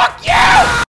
Fuck yeah!